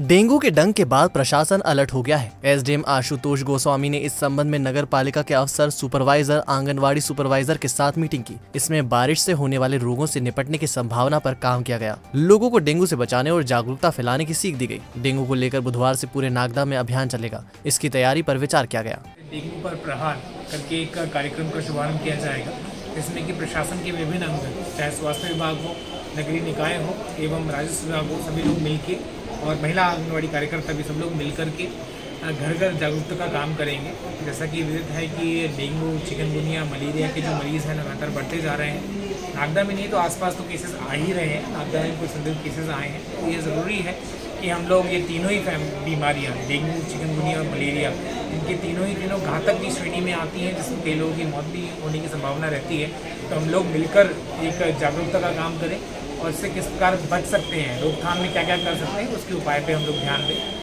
Dengue के डंग के बाद प्रशासन अलर्ट हो गया है। एसडीएम आशुतोष गोस्वामी ने इस संबंध में नगर पालिका के अफसर, सुपरवाइजर, आंगनवाड़ी सुपरवाइजर के साथ मीटिंग की। इसमें बारिश से होने वाले रोगों से निपटने की संभावना पर काम किया गया। लोगों को डेंगू से बचाने और जागरूकता फैलाने की सीख दी गई। डेंगू को लेकर बुधवार से पूरे नागदा में अभियान चलेगा। इसकी तैयारी पर विचार किया गया। डेंगू पर प्रहार करके एक कार्यक्रम का शुभारंभ किया जाएगा। जिसमें कि प्रशासन के विभिन्न अंग चाहे स्वास्थ्य विभाग हो नगरीय निकाय हो एवं राजस्व विभाग हो, सभी लोग मिलकर और महिला आंगनबाड़ी कार्यकर्ता भी सब लोग मिलकर के घर घर जागरूकता का काम करेंगे। जैसा कि विदित है कि डेंगू, चिकनगुनिया, मलेरिया के जो मरीज़ हैं, लगातार बढ़ते जा रहे हैं। नागदा में नहीं तो आसपास तो केसेस आ ही रहे हैं। नागदा में कुछ संदिग्ध केसेस आए हैं। तो ये ज़रूरी है कि हम लोग ये तीनों ही बीमारियाँ, डेंगू, चिकनगुनिया और मलेरिया, इनके तीनों ही तीनों घातक की श्रेणी में आती हैं जिसमें कई लोगों की मौत भी होने की संभावना रहती है। तो हम लोग मिलकर एक जागरूकता का काम करें और इससे किस प्रकार बच सकते हैं, रोकथाम में क्या क्या कर सकते हैं, उसके उपाय पर हम लोग ध्यान दें।